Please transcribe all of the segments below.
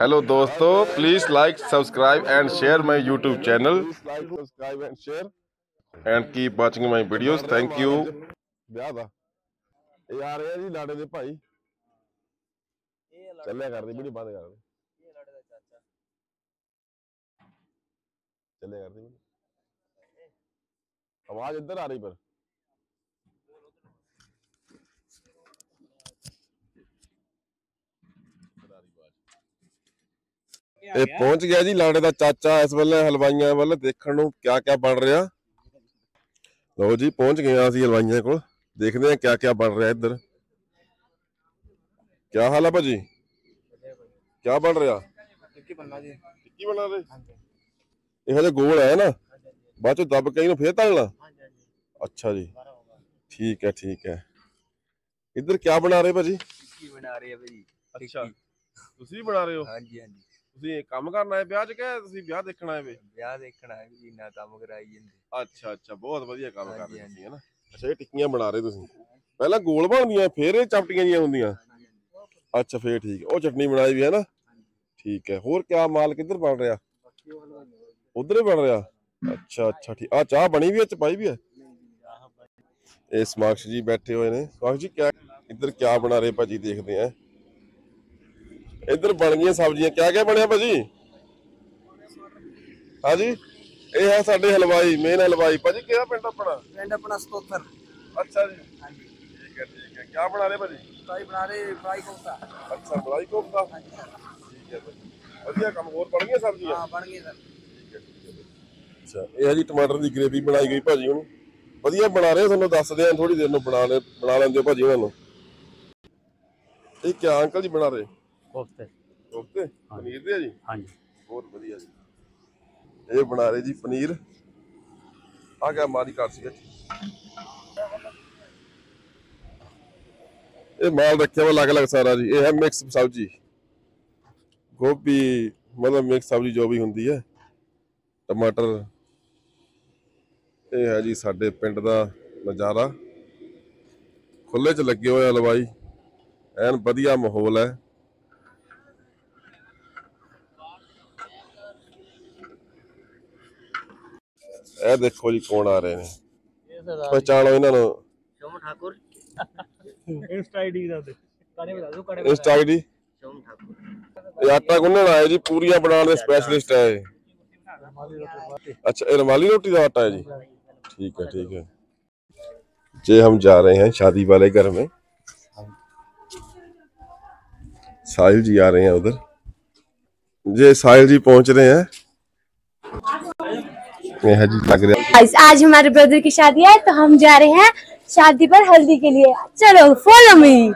Hello दोस्तों please like subscribe and share my YouTube channel and share keep watching my videos thank you यार, ये जी लाड़े दे भाई। चले कर दे वीडियो बंद कर दे चले कर दे। आवाज़ इधर आ रही पर। ਇਹ ਪਹੁੰਚ ਗਿਆ ਜੀ ਲਾੜੇ ਦਾ ਚਾਚਾ ਇਸ ਵੇਲੇ ਹਲਵਾਈਆਂ ਵੱਲ ਦੇਖਣ ਨੂੰ ਕਿਆ ਕਿਆ ਬਣ ਰਿਹਾ। ਲਓ ਜੀ ਪਹੁੰਚ ਗਏ ਅਸੀਂ ਹਲਵਾਈਆਂ ਕੋਲ। ਦੇਖਦੇ ਹਾਂ ਕਿਆ ਕਿਆ ਬਣ ਰਿਹਾ ਇੱਧਰ। ਕਿਆ ਹਾਲ ਹੈ ਭਾਜੀ? ਕਿਆ ਬਣ ਰਿਹਾ? ਟਿੱਕੀ ਬੰਨਾ ਜੀ। ਟਿੱਕੀ ਬਣਾ ਰਹੇ ਹਾਂਜੀ ਇਹੋ ਜਿਹਾ ਗੋਲ ਹੈ ਨਾ ਬਾਅਦ ਚ ਦੱਬ ਕੇ ਇਹਨੂੰ ਫੇਰ ਤਲਣਾ। ਹਾਂਜੀ ਹਾਂਜੀ ਅੱਛਾ ਜੀ। ਠੀਕ ਹੈ ਠੀਕ ਹੈ। ਇੱਧਰ ਕਿਆ ਬਣਾ ਰਹੇ ਭਾਜੀ? ਟਿੱਕੀ ਬਣਾ ਰਹੀ ਹੈ ਭਾਈ ਅੱਛਾ। ਤੁਸੀਂ ਬਣਾ ਰਹੇ ਹੋ? ਹਾਂਜੀ ਹਾਂਜੀ। ਤੁਸੀਂ ਕੰਮ ਕਰਨ ਆਏ ਵਿਆਹ ਚ ਕਿ ਤੁਸੀਂ ਵਿਆਹ ਦੇਖਣ ਆਏ ਵੇ? ਵਿਆਹ ਦੇਖਣਾ ਹੈ ਵੀ ਇੰਨਾ ਕੰਮ ਕਰਾਈ ਜਾਂਦੇ। ਅੱਛਾ ਅੱਛਾ ਬਹੁਤ ਵਧੀਆ ਕੰਮ ਕਰ ਰਹੇ। ਤੁਸੀਂ ਹਨਾ? ਅੱਛਾ ਇਹ ਟਿੱਕੀਆਂ ਬਣਾ ਰਹੇ ਤੁਸੀਂ। ਪਹਿਲਾਂ ਗੋਲ ਬਣਦੀਆਂ ਫੇਰ ਇਹ ਚਪਟੀਆਂ ਜੀਆਂ ਹੁੰਦੀਆਂ। ਅੱਛਾ ਫੇਰ ਠੀਕ ਹੈ। ਉਹ ਚਟਨੀ ਬਣਾਈ ਵੀ ਹੈ ਨਾ? ਠੀਕ ਹੈ ਹੋਰ ਕਿਆ ਮਾਲ ਕਿੱਧਰ ਬਣ ਰਿਹਾ? ਉਧਰ ਹੀ ਬਣ ਰਿਹਾ? ਅੱਛਾ ਅੱਛਾ ਠੀਕ। ਆ ਚਾਹ ਬਣੀ ਵੀ ਹੈ ਚ ਪਾਈ ਵੀ ਹੈ? ਇਹ ਸਮਾਕਸ਼ ਜੀ ਬੈਠੇ ਹੋਏ ਨੇ। ਸਮਾਕਸ਼ ਜੀ ਕਿਆ ਇੱਧਰ ਕਿਆ ਬਣਾ ਰਹੇ ਭਾਜੀ ਦੇਖਦੇ ਆ ਇੱਧਰ ਬਣ ਗਈਆਂ ਸਬਜ਼ੀਆਂ। ਕਿਆ ਕਿਆ ਬਣਿਆ ਭਾਜੀ? ਹਾਂਜੀ? ਇਹ ਹੈ ਸਾਡੇ ਹਲਵਾਈ ਮੇਨ ਹਲਵਾਈ। ਭਾਜੀ ਕਿਹੜਾ ਪਿੰਡ ਆਪਣਾ? ਪਿੰਡ ਆਪਣਾ ਸਤੋਤਰ। ਅੱਛਾ ਜੀ। ਹਾਂਜੀ। ਠੀਕ ਹੈ ਠੀਕ ਹੈ। ਕਿਆ ਬਣਾ ਰਹੇ ਭਾਜੀ? ਫਰਾਈ ਬਣਾ ਰਹੇ ਫਰਾਈ ਕੋਫਤਾ। ਅੱਛਾ ਮਲਾਈ ਕੋਫਤਾ? ਹਾਂਜੀ। ਠੀਕ ਹੈ ਭਾਜੀ। ਵਧੀਆ ਕੰਮ ਹੋਰ ਬਣ ਗਈਆਂ ਸਬਜ਼ੀਆਂ? ਹਾਂ ਬਣ ਗਏ ਸਰ। ਅੱਛਾ ਇਹ ਹੈ ਜੀ ਟਮਾਟਰ ਦੀ ਗ੍ਰੇਵੀ ਬਣਾਈ ਗਈ ਭਾਜੀ ਹੁਣ। ਵਧੀਆ ਬਣਾ ਰਹੇ ਤੁਹਾਨੂੰ ਦੱਸਦੇ ਆਂ ਥੋੜੀ ਦੇਰ ਨੂੰ ਬਣਾ ਲੈ ਬਣਾ ਲੈਂਦੇ ਹੋ ਭਾਜੀ ਉਹਨਾਂ ਨੂੰ। ਇਹ ਕਿਆ ਅੰਕਲ ਜੀ ਬਣਾ ਰਹੇ? ਕੋਫਤੇ। ਕੋਫਤੇ? ਪਨੀਰ ਦੇ ਆ ਜੀ? ਹਾਂਜੀ। ਬਹੁਤ ਵਧੀਆ ਜੀ। ਇਹ ਬਣਾ ਰਹੇ ਜੀ ਪਨੀਰ। ਆ ਗਿਆ ਮਾਰੀ ਘਰ ਸੀਗਾ ਇਹ ਮਾਲ ਰੱਖਿਆ ਵਾ ਅਲੱਗ ਅਲੱਗ ਸਾਰਾ ਜੀ। ਇਹ ਹੈ ਮਿਕਸ ਸਬਜ਼ੀ। ਗੋਭੀ ਮਤਲਬ ਮਿਕਸ ਸਬਜ਼ੀ ਜੋ ਵੀ ਹੁੰਦੀ ਹੈ। ਟਮਾਟਰ। ਇਹ ਹੈ ਜੀ ਸਾਡੇ ਪਿੰਡ ਦਾ ਨਜ਼ਾਰਾ। ਖੁੱਲੇ 'ਚ ਲੱਗੇ ਹੋਏ ਆ ਹਲਵਾਈ। ਐਨ ਵਧੀਆ ਮਾਹੌਲ ਹੈ। ਇਹ ਦੇਖੋ ਜੀ ਕੌਣ ਆ ਰਹੇ ਨੇ ਪਛਾਣੋ ਇਹਨਾਂ ਨੂੰ ਸ਼ੋਮ ਠਾਕੁਰ ਇੰਸਟਾ ਆਈਡੀ ਦਾ ਦੇ ਕਰੇ ਬਤਾ ਦੋ ਕੜੇ ਇੰਸਟਾ ਆਈਡੀ ਸ਼ੋਮ ਠਾਕੁਰ ਇਹ ਆਟਾ ਗੁੰਨਣ ਆਏ ਜੀ ਪੂਰੀਆਂ ਬਣਾਉਣ ਦੇ ਸਪੈਸ਼ਲਿਸਟ ਹੈ ਇਹ अच्छा ये रुमाली रोटी का आटा है जी ठीक है ठीक है जे हम जा रहे हैं शादी वाले घर में साहिल जी आ रहे हैं उधर जे साहिल जी पहुंच रहे हैं ये है जी लग रहा गाइस, आज हमारे ब्रदर की शादी है तो हम जा रहे हैं शादी पर हल्दी के लिए। चलो फॉलो मी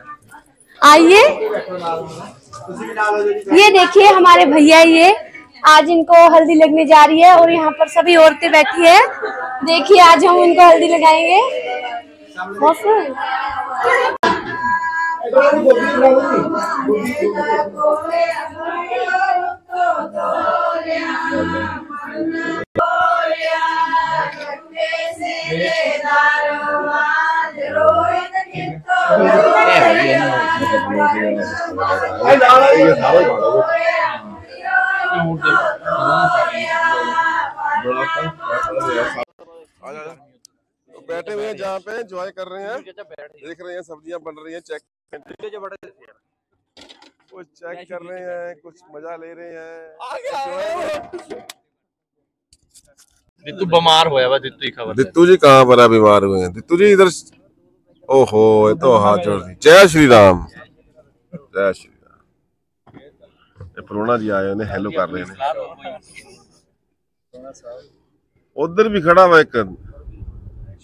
आइए। ये देखिए हमारे भैया ये आज इनको हल्दी लगने जा रही है और यहाँ पर सभी औरतें बैठी है। देखिए आज हम इनको हल्दी लगाएँगे। मौसम आ जा तो बैठे हुए हैं जहाँ पे एंजॉय कर रहे हैं। देख रहे हैं, सब्ज़ियाँ बन रही हैं चेक कुछ चेक कर रहे हैं कुछ मजा ले रहे हैं ਦਿੱਤੂ ਬਿਮਾਰ ਹੋਇਆ ਵਾ ਦਿੱਤੂ ਹੀ ਖਬਰ दित्तू जी कहाँ पर है बीमार हुए हैं दित्तू जी इधर ओहो ये तो हाथ जोड़ दी जय श्री राम जय श्री राम ये प्रोना जी आए ने हेलो कर रहे ने उधर भी खड़ा हुआ एक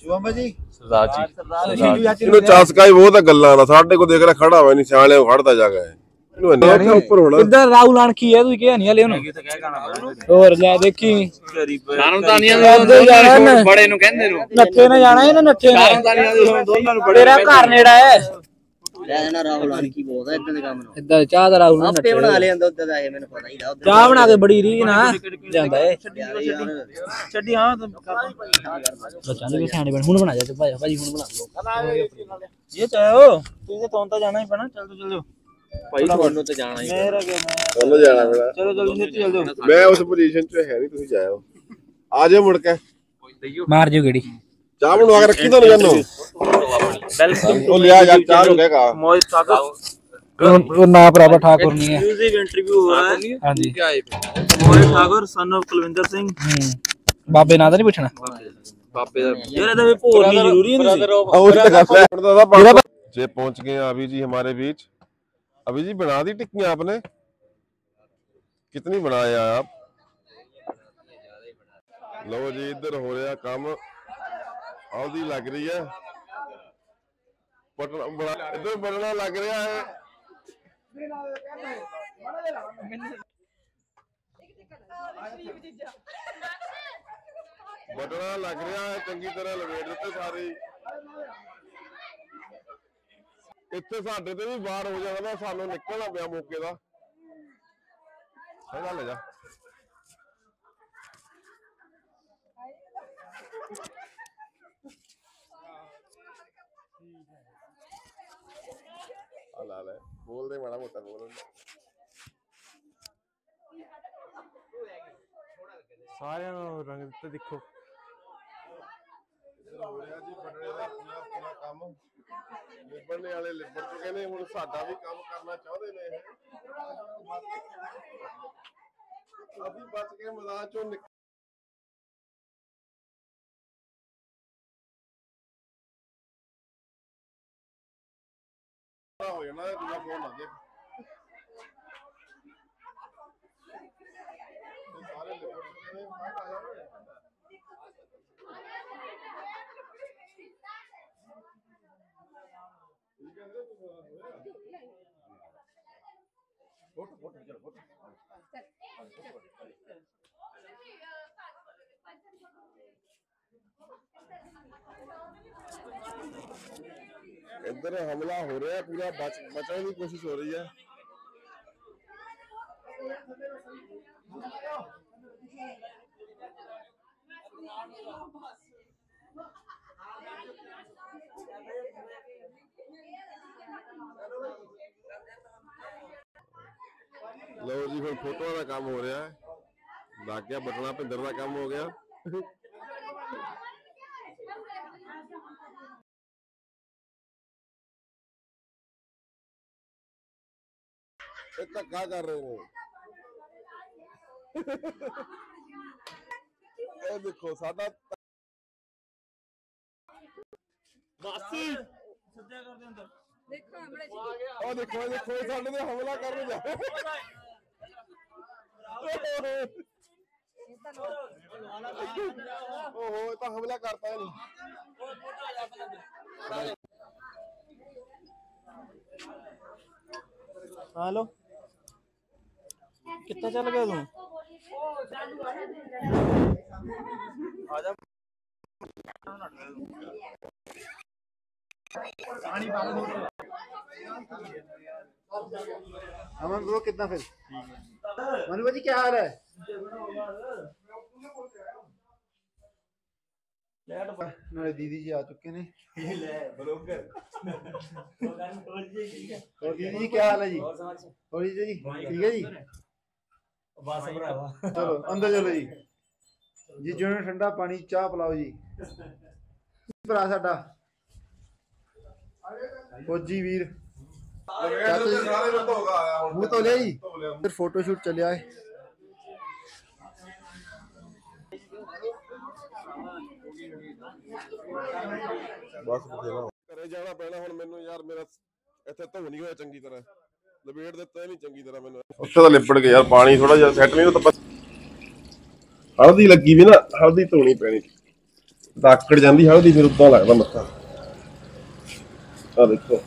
ਸਰਦਾਰ ਜੀ ਇਹਨੂੰ ਚਾਸਕਾ ਹੀ ਬਹੁਤ ਆ ਗੱਲਾਂ ਦਾ ਸਾਡੇ ਕੋ ਦੇਖ ਰਿਹਾ ਖੜਾ ਹੋਇਆ ਨਹੀਂ ਸਿਆਣਿਆ ਖੜਦਾ ਜਾ ਗਿਆ ਇਹਨੂੰ ਇੰਨਾ ਉੱਪਰ ਹੋਣਾ। ਇੱਧਰ ਰਾਹੁਲ ਆਣਖੀ ਹੈ ਤੂੰ ਕਿਹਾ ਨਹੀਂ ਹਲੇ ਉਹਨੂੰ। ਹੋਰ ਲੈ ਦੇਖੀ। ਸ਼ਰਮਤਾਨੀਆਂ ਇੱਧਰ ਜਾਣਾ ਨਾ। ਬੜੇ ਨੂੰ ਕਹਿੰਦੇ ਨੂੰ। ਨੱਥੇ ਨਾ ਜਾਣਾ ਇਹਨੇ ਨੱਥੇ ਨਾ। ਸ਼ਰਮਤਾਨੀਆਂ ਦੇ ਦੋਨਾਂ ਨੂੰ ਬੜੇ ਤੇਰਾ ਘਰ ਨੇੜਾ ਹੈ। ਲੈ ਜਾਣਾ ਰਾਹੁਲ ਆਣ ਕੀ ਬੋਲਦਾ ਇਦਾਂ ਦੇ ਕੰਮ ਨੂੰ। ਇੱਦਾਂ ਚਾਹ ਦਾ ਰਾਹੁਲ ਨੂੰ ਆਪੇ ਬਣਾ ਲਿਆਂਦਾ ਉਦਾਂ ਦਾ ਇਹ ਮੈਨੂੰ ਪਤਾ ਹੀ ਦਾ ਉੱਧਰ ਚਾਹ ਬਣਾ ਕੇ ਬੜੀ ਰੀਝ ਨਾ ਜਾਂਦਾ ਏ ਯਾਰ ਯਾਰ ਛੱਡੀ ਹਾਂ ਬੱਚਾਂ ਦੇ ਵੀ ਸਿਆਣੇ ਬਣ ਹੁਣ ਬਣਾ ਜਾ ਤੂੰ ਭਾਈ ਭਾਜੀ ਹੁਣ ਬਣਾ। ਲਓ ਇਹ ਚਾਹੋ ਤੁਸੀਂ ਤਾਂ ਤਾਂ ਜਾਣਾ ਹੀ ਪੈਣਾ ਚੱਲ ਤੂੰ ਚੱਲ ਜਾਓ। ਭਾਈ ਤੁਹਾਨੂੰ ਤੇ ਜਾਣਾ ਹੀ ਮੇਰਾ ਗਿਆ ਚਲੋ ਜਾਣਾ ਮੇਰਾ ਚਲੋ ਜਲਦੀ ਜਲਦੀ ਮੈਂ ਉਸ ਪੋਜੀਸ਼ਨ 'ਚ ਹੈ ਨਹੀਂ ਤੁਸੀਂ ਜਾਇਓ ਆ ਜਾਓ ਮੁੜ ਕੇ ਮਾਰ ਜਿਓ ਗੜੀ ਚਾਹ ਬਣਵਾ ਕੇ ਰੱਖੀ ਤੁਹਾਨੂੰ ਜਾਨੋ ਵੈਲਕਮ ਉਹ ਲਿਆ ਯਾਰ ਚਾਹ ਹੋ ਗਿਆ ਕਾ ਮੋਹਿਤ ਸਾਹਿਬ ਉਹ ਨਾ ਭਰਾਵਾ ਠਾਕੁਰ ਨਹੀਂ ਹੈ ਐਕਸਕਲੂਸਿਵ ਇੰਟਰਵਿਊ ਹੋ ਰਹਾ ਹੈ ਹਾਂਜੀ ਕੀ ਆਏ ਮੋਹਿਤ ਠਾਕੁਰ ਸਨ ਆਫ ਕੁਲਵਿੰਦਰ ਸਿੰਘ ਬਾਬੇ ਨਾਂ ਤਾਂ ਨਹੀਂ ਪੁੱਛਣਾ ਬਾਬੇ ਦਾ ਯਾਰ ਇਹਦਾ ਵੀ ਭੋਰ ਨਹੀਂ ਜ਼ਰੂਰੀ ਹੁੰਦੀ ਸੀ ਉਹ ਤਾਂ ਗੱਲ ਹੈ ਜੇ ਪਹੁੰਚ ਗਏ ਆ ਵੀ ਜੀ ਹਮਾਰੇ ਵਿੱਚ अभी जी बना दी टिक्कियाँ आपने? कितनी बनाया आप? लो जी, इधर हो रहा काम। औधी लग रही है। इधर बनना लग रहा है। बटना लग रहा है, चंगी तरह लपेट देते सारी। ਇੱਥੇ ਸਾਡੇ ਤੇ ਵੀ ਬਾਹਰ ਹੋ ਜਾਣਾ ਤਾਂ ਸਾਨੂੰ ਨਿਕਲਣਾ ਪਿਆ ਮੌਕੇ ਦਾ। ਸਹੀ ਗੱਲ ਹੈ ਜਾ ਆ ਲਾ ਲੈ ਬੋਲਦੇ ਮਾੜਾ ਮੋਟਾ ਬੋਲ। ਸਾਰਿਆਂ ਨੂੰ ਰੰਗ ਦਿੱਤੇ ਦੇਖੋ। ਹੋ ਰਿਹਾ ਜੀ ਬਟਣੇ ਦਾ ਕੰਮ। ਲਿਬੜਨੇ ਵਾਲੇ ਲਿਬੜ ਚੁੱਕੇ ਨੇ, ਹੁਣ ਸਾਡਾ ਵੀ ਕੰਮ ਕਰਨਾ ਚਾਹੁੰਦੇ ਨੇ ਇਹ। ਅਸੀਂ ਬਚ ਕੇ ਮੈਦਾਨ ਚੋਂ ਨਿਕ- ਹੋ ਜਾਣਾ ਇਹ ਦੂਜਾ ਫੋਨ ਲੱਗੇ ਸਾਰੇ ਲਿਬੜ ਚੁੱਕੇ ਨੇ, ਮੈਂ ਆ ਜਾਣਾ चलो इधर हमला हो रहा है पूरा बचाने की कोशिश हो रही है। हाँ, ਹੈ ਲਓ ਜੀ ਹੁਣ ਫੋਟੋਆਂ ਦਾ ਕੰਮ ਹੋ ਰਿਹਾ ਹੈ ਲੱਗ ਗਿਆ ਬਟਨਾ ਭਿੰਦਰ ਦਾ ਕੰਮ ਹੋ ਗਿਆ ਇਹ ਧੱਕਾ ਕਰ ਰਹੇ ਨੇ ਇਹ ਦੇਖੋ ਸਾਡਾ ਮਾਸੀ ਉਹ ਦੇਖੋ ਇਹ ਦੇਖੋ ਇਹ ਸਾਡੇ ਤੇ ਹਮਲਾ ਕਰਨ ਜਾ तो हमला करता है हेलो। कितना चल गया तू आजा ब्रो कितना फिर? मनु भाजी क्या हाल है? मेरे दीदी जी आ चुके ने। और दीदी जी क्या हाल है जी? और जी जी ठीक है जी? चलो अंदर चलो जी। जी जो ठंडा पानी चाह पिलाओ जी। भरा साडा। फौजी वीर। ਸਾਰੇ ਨੂੰ ਧੋਗਾ ਆਇਆ ਹੁਣ ਮੂੰਹ ਧੋ ਲਿਆ ਜੀ ਫਿਰ ਫੋਟੋ ਸ਼ੂਟ ਚੱਲਿਆ ਹੈ ਬਸ ਬਥੇਰਾ ਘਰੇ ਜਾਣਾ ਪੈਣਾ ਹੁਣ ਮੈਨੂੰ ਯਾਰ ਮੇਰਾ ਇੱਥੇ ਧੋ ਨਹੀਂ ਹੋਇਆ ਚੰਗੀ ਤਰ੍ਹਾਂ ਲਪੇਟ ਦਿੱਤਾ ਨਹੀਂ ਚੰਗੀ ਤਰ੍ਹਾਂ ਮੈਨੂੰ ਉੱਥੇ ਤਾਂ ਲਿਪੜ ਗਿਆ ਯਾਰ ਪਾਣੀ ਥੋੜਾ ਜਿਹਾ ਸੈੱਟ ਨਹੀਂ ਉਹ ਤਾਂ ਬਸ ਹਲਦੀ ਲੱਗੀ ਵੀ ਨਾ ਹਲਦੀ ਧੋਣੀ ਪੈਣੀ ਦਾਕੜ ਜਾਂਦੀ ਹਲਦੀ ਫਿਰ ਉਦਾਂ ਲੱਗਦਾ ਮੱਥਾ ਆ ਦੇਖੋ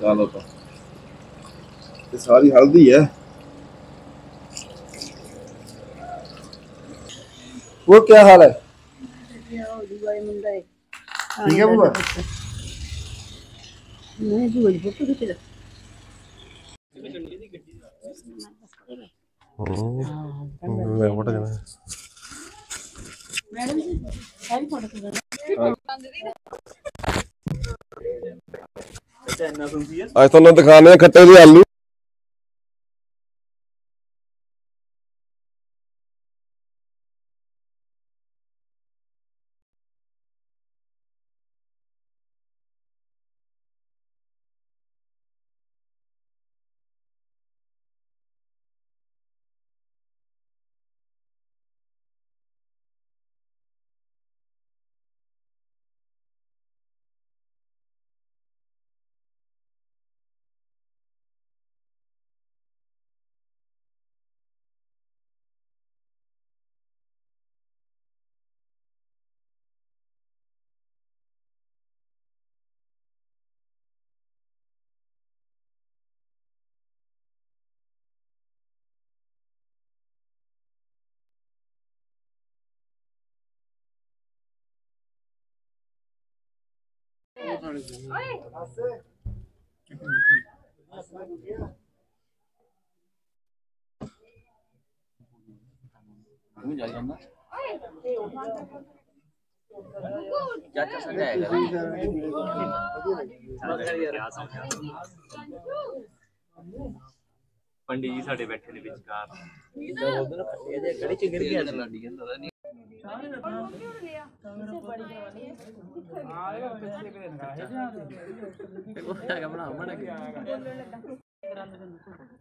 ચાલો તો तो। ये सारी हल्दी है। वो क्या हाल है? ठीक है बुआ? मैडम जी फ़ोटो ऐसा ना दिखाने खट्टे आलू ਦੇ ਆਲੂ ਚਾਚਾ ਸਮਝਾਏਗਾ ਪੰਡਿਤ ਜੀ ਸਾਡੇ ਬੈਠੇ ਨੇ ਵਿਚਕਾਰ ਇਹਦੇ ਕੜੀ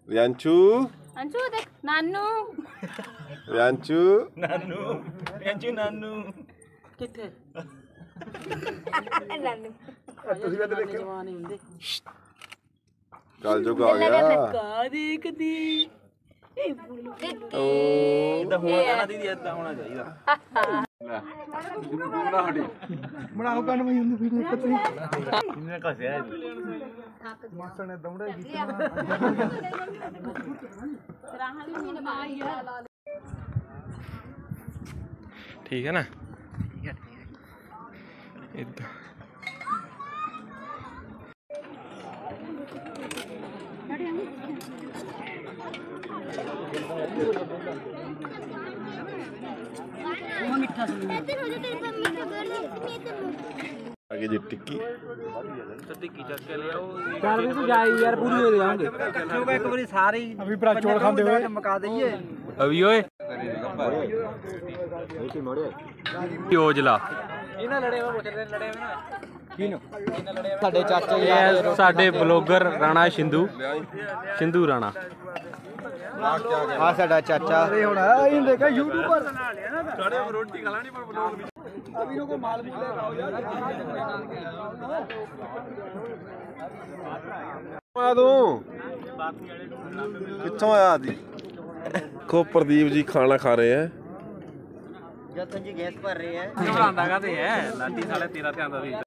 వ్యాంచు ਕੱਲ ਜੋਗਾ ਆ ਗਿਆ ਕਾਦੀ ਇਦਾਂ ਹੋਣਾ ਚਾਹੀਦਾ ਦੀਦੀ ਇਦਾਂ ਹੋਣਾ ਚਾਹੀਦਾ ਬਣਾਓ ਕੰਨ ਮੈਂ ਹੁੰਦੀ ਵੀਡੀਓ ਇੱਕ ਤਰੀ ਇਹਨੇ ਕਸਿਆ ਮਾਸਟਰ ਨੇ आगे जी टिक्की। चार बजे तो जाए यार पूरी हो जाएँगे। बच्चों का एक बार सारी अभी पूरा चोर खाते हुए चमका देंगे। अभी ओए। योजला ये ना लड़े हुए लड़े हुए ना। ਸਾਡੇ ਚਾਚਾ ਜੀ ਇਹ ਸਾਡੇ ਬਲੌਗਰ ਰਾਣਾ ਸਿੰਧੂ ਸਿੰਧੂ ਰਾਣਾ ਆ ਸਾਡਾ ਚਾਚਾ ਅਰੇ ਹੁਣ ਇਹ ਦੇਖਾ ਯੂਟਿਊਬਰ ਆ ਤੂੰ ਕਿੱਥੋਂ ਆਇਆ ਦੀ ਕੋ ਪ੍ਰਦੀਪ ਜੀ ਖਾਣਾ ਖਾ ਰਹੇ ਹੈ ਜਤਨ ਜੀ ਗੈਸ ਭਰ ਰਹੇ ਹੈ ਬਣਾਉਂਦਾ ਕਾਤੇ ਹੈ ਲਾਡੀ ਸਾਲੇ ਤੇਰਾ ਧਿਆਨ ਦਾ ਵੀ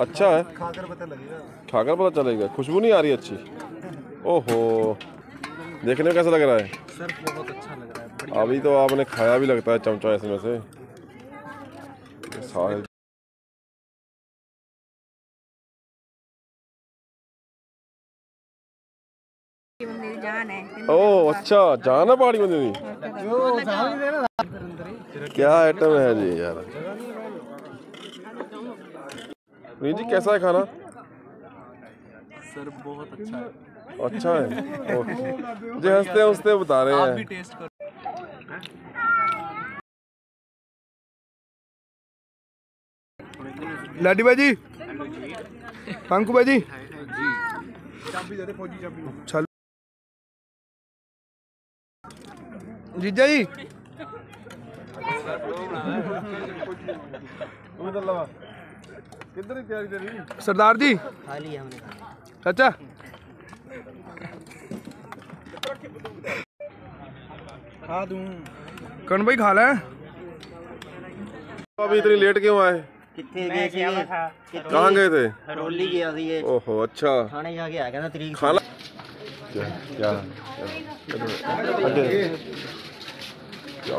अच्छा है। खाकर पता चलेगा। खुशबू नहीं आ रही अच्छी। ओहो। देखने में कैसा लग रहा है? सर बहुत अच्छा लग रहा है। अभी तो आपने खाया भी लगता है चमचा इसमें से। सारे ओ अच्छा। जाना पहाड़ी मंदिर क्या आइटम है जी यार? जी कैसा है खाना? सर बहुत अच्छा है। अच्छा है? ओके जी हँसते हँसते बता रहे हैं। आप भी टेस्ट लाडी भाजी पंकु भाजी। चलो। जीजा जी। कितनी तैयारी करी सरदार जी। खाली हमने। चाचा। खा दूँ। कण भाई खा लें। अभी इतनी लेट क्यों आए? कितने गए थे कहाँ गए थे? रोली गया थी ये। ओहो अच्छा। खाने जाके आ गया ना तरीक खाना क्या क्या? क्या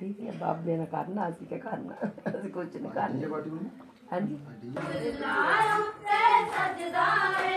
ठीक है बाप मेरा करना असी क्या करना असी कुछ नहीं करना। हाँ जी। सजदा है